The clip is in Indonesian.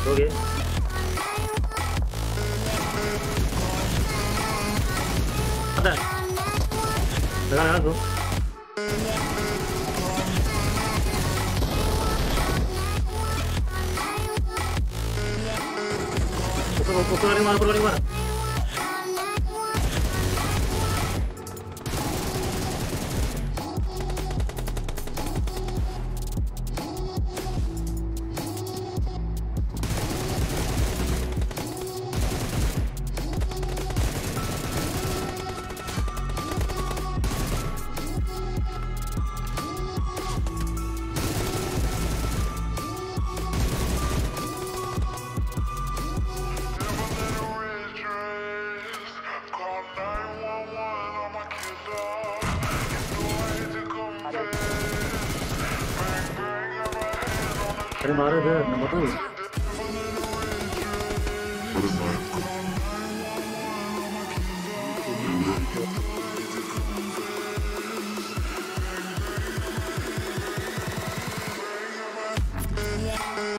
Oke. Okay. Ada. Dengan aku. Pukul, pukul, lima, pukul, lima. अरे मारे थे मतलब